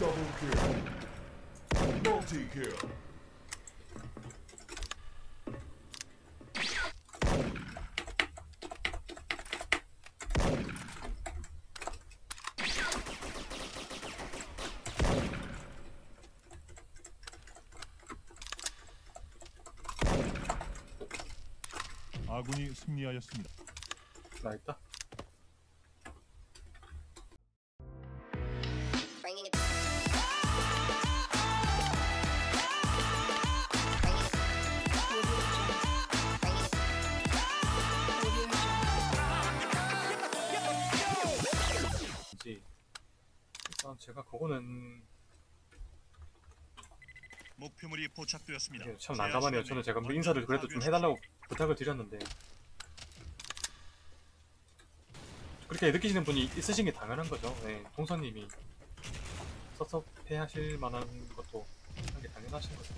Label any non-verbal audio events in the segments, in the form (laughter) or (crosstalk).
Double kill. Multi kill. 아군이 승리하였습니다. 나 있다. 제가 그거는 목표물이 포착되었습니다. 이게 참 난감하네요. 저는 제가 뭐 인사를 그래도 좀 해달라고 부탁을 드렸는데 그렇게 느끼시는 분이 있으신 게 당연한 거죠. 네, 동서님이 섭섭해 하실 만한 것도 하는 게 당연하신 거죠.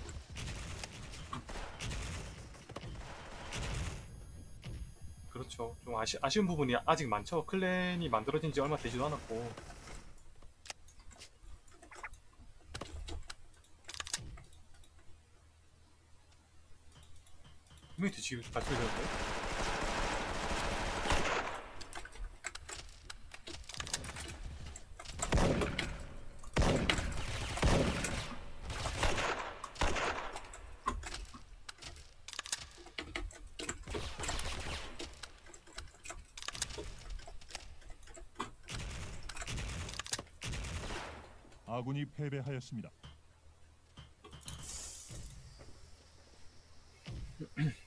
그렇죠. 좀 아쉬, 아쉬운 부분이 아직 많죠. 클랜이 만들어진 지 얼마 되지도 않았고 분명히 뒤지기 발소리 들었는데? 아군이 패배하였습니다. (clears throat)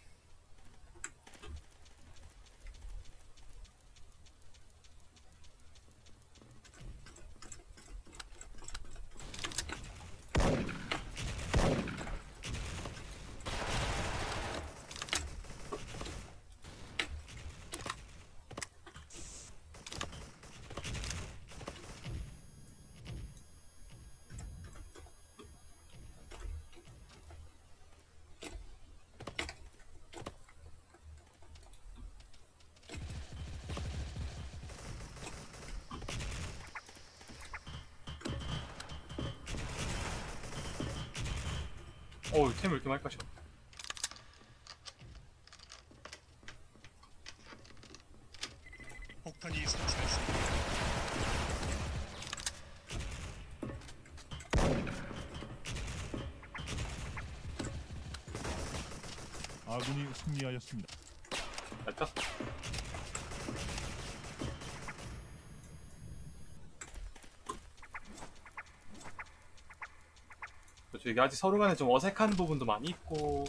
어우 템을 이렇게 많이 까셔 폭탄이 설치됐습니다. 아군이 승리하였습니다. 됐다 그렇죠 이게 아직 서로 간에 좀 어색한 부분도 많이 있고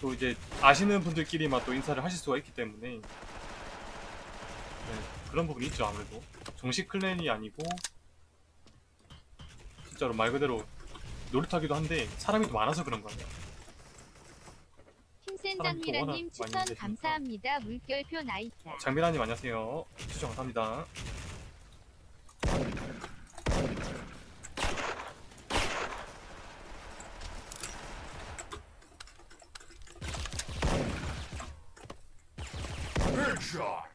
또 이제 아시는 분들끼리만 또 인사를 하실 수가 있기 때문에. 네, 그런 부분이 있죠 아무래도. 정식 클랜이 아니고 진짜로 말 그대로 놀이터기도 한데 사람이 더 많아서 그런 거예요. 흰센장미라님 사람이 또 추천 감사합니다. 물결표 나이자. 장미라님 안녕하세요. 추천 감사합니다 shot.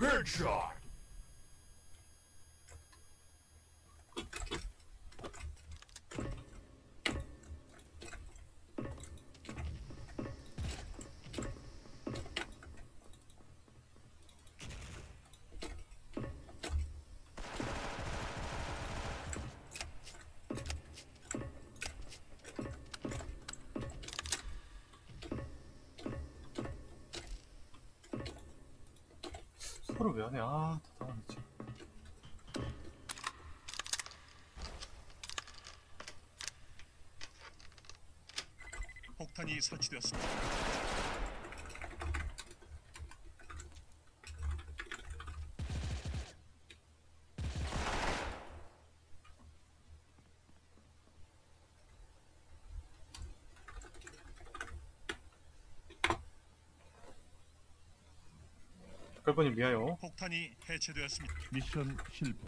Headshot! 서로 왜 하네 아 답답하네 진짜 폭탄이 설치되었습니다. 걸번님 미아요. 폭탄이 해체되었습니다. 미션 실패.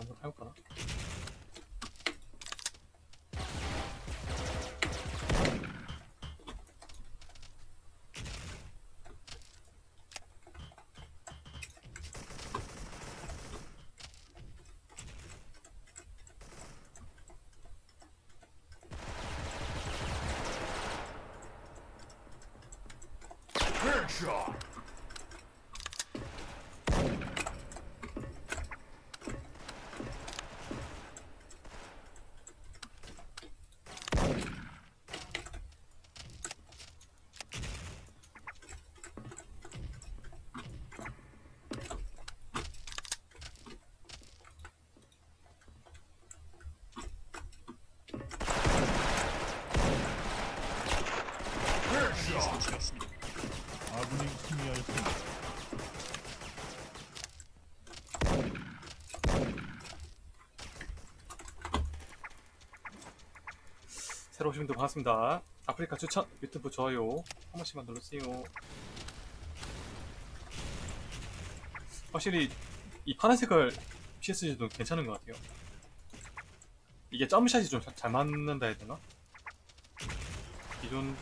걔가 한번 해볼까나? Headshot. Headshot. 설치되었습니다. 아군이 승리하였습니다. 새로 오신 분들 반갑습니다. 아프리카 추천 유튜브 좋아요 한 번씩만 눌러주세요. 확실히 이 파란색을 PSG도 괜찮은 것 같아요. 이게 점샷이 좀 잘 맞는다 해야 되나? 기존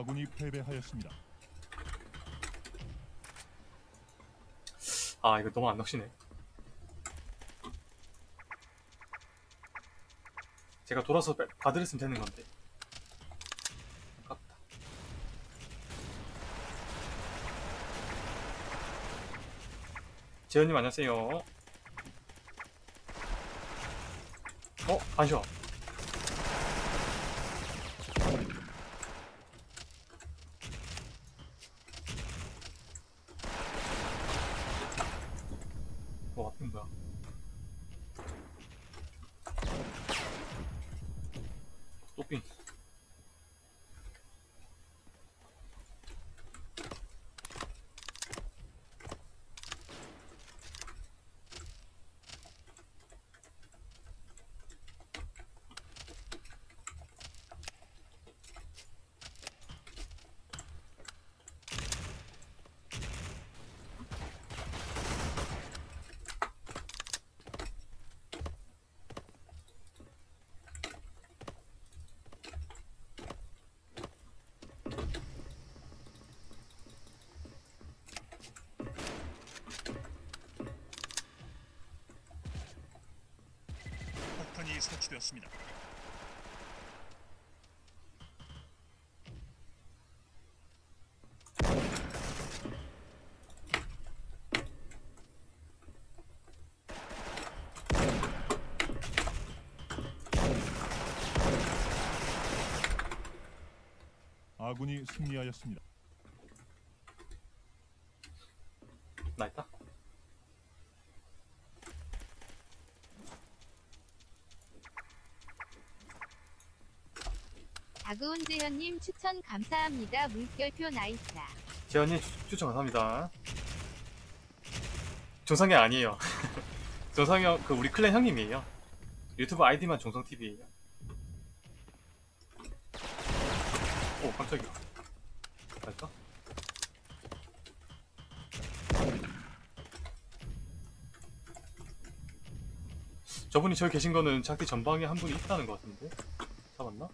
아군이 패배하였습니다. 아 이거 너무 안 낚시네. 제가 돌아서 빼- 봐드렸으면 되는 건데. 재현님 안녕하세요. 어? 뭐 앞인 거야? 또삥. 폭탄이 설치되었습니다. 아군이 승리하였습니다. 다그온 재현님 추천 감사합니다. 물결표 나이사. 재현님 추- 추천 감사합니다. 종성이 아니에요. (laughs) 종성이 형, 그 우리 클랜 형님이에요. 유튜브 아이디만 종성TV에요. 오, 깜짝이야. 갈까? 저분이 저기 계신 거는 작디 전방에 한 분이 있다는 것 같은데? 잡았나?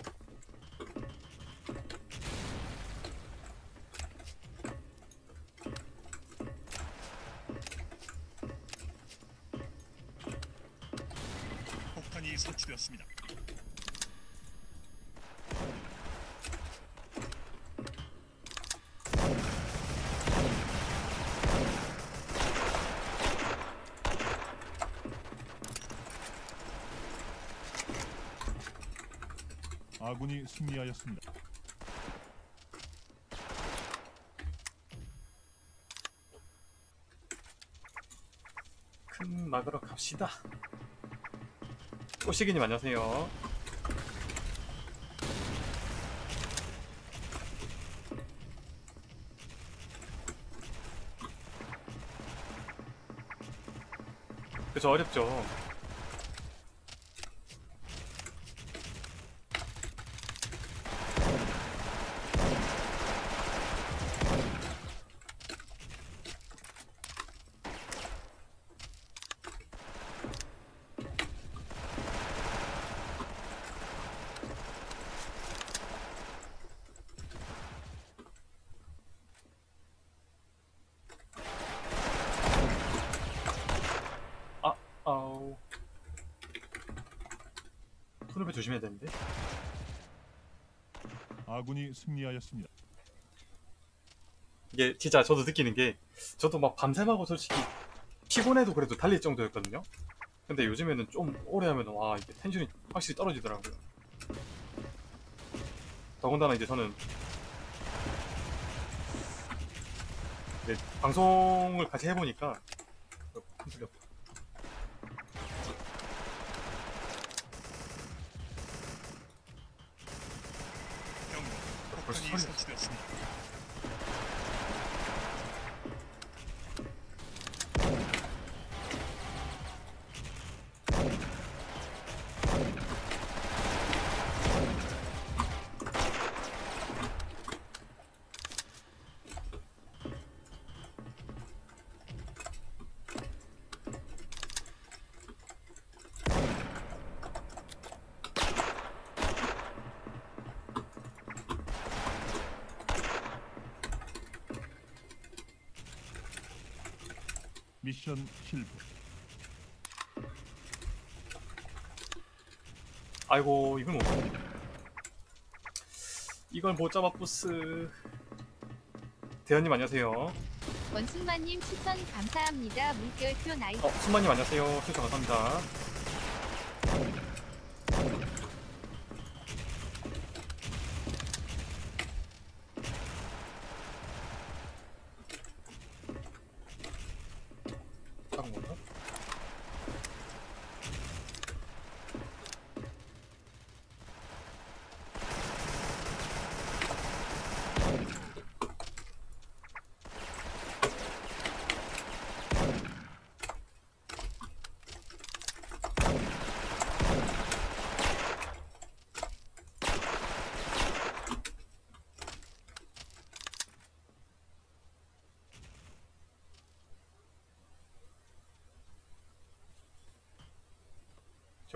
설치되었습니다. 아군이 승리하였습니다. 큰 막으러 갑시다. 꼬시기님 안녕하세요. 그죠 어렵죠. 아 아우 손을 조심해야 되는데. 아군이 승리하였습니다. 이게 진짜 저도 느끼는 게 저도 막 밤샘하고 솔직히 피곤해도 그래도 달릴 정도였거든요. 근데 요즘에는 좀 오래 하면 와 이게 텐션이 확실히 떨어지더라고요. 더군다나 이제 저는 이제 방송을 같이 해보니까 происходит? 미션 실패. 아이고 이걸 못. 이걸 못 잡아 부스. 대현님 안녕하세요. 원순마님 추천 감사합니다. 물결표 나이사. 어, 순마님 안녕하세요. 추천 감사합니다.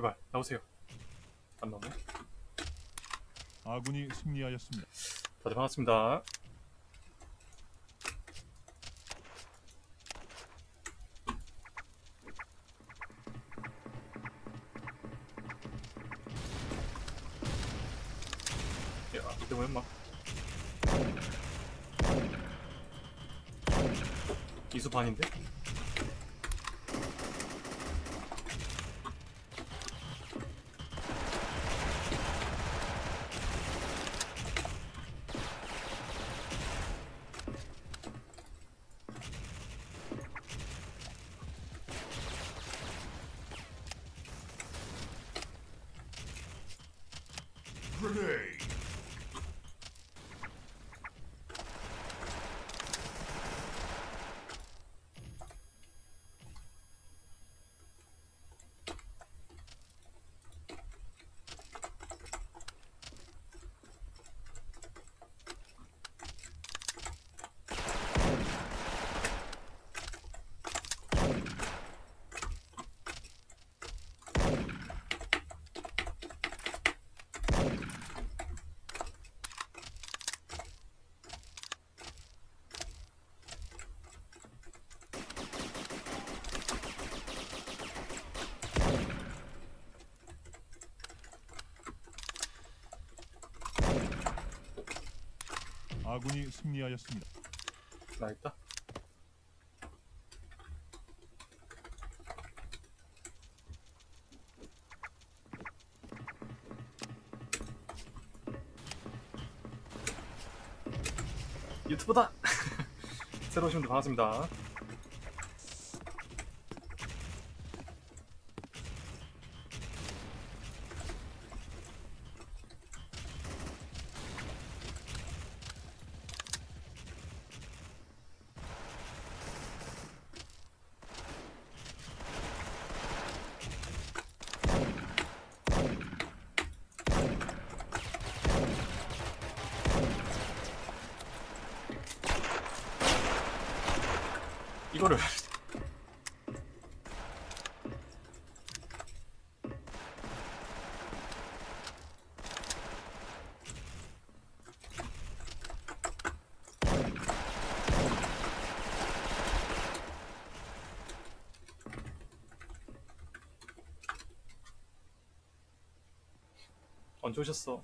제발 나오세요. 안 나오네. 아군이 승리하였습니다. 다들 반갑습니다. 야, 이거 웬마? 이수 반인데? 아군이 승리하였습니다. 나 있다. 유튜브다. (laughs) 새로 오신 분들 반갑습니다. 이거를 언제 오셨어?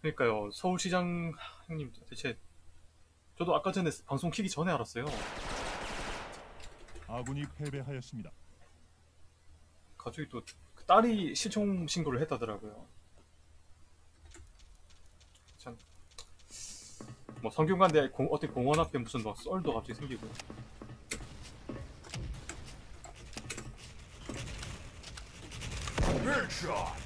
그러니까요 서울시장 형님 대체 저도 아까 전에 방송 키기 전에 알았어요. 아군이 패배하였습니다. 가족이 또 그 딸이 실종 신고를 했다더라고요. 참. 뭐 성균관대 공, 어디 공원 앞에 무슨 막 썰도 갑자기 생기고. Headshot.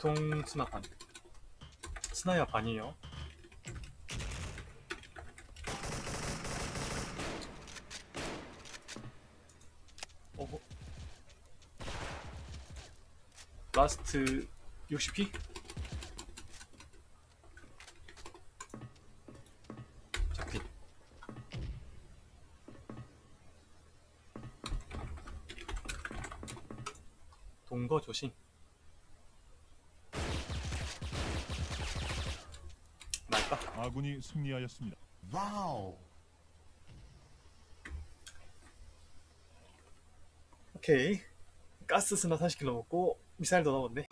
작통 스나 반. 스나야 반이요. 어허. 라스트 60피? 잡히. 동거 조심. 나일까? 아군이 승리하였습니다. Wow. 오케이. 가스 스나 40킬 넘었고 미사일도 넘었네.